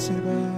Sebastian.